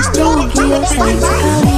Mr. Wiggy, your size,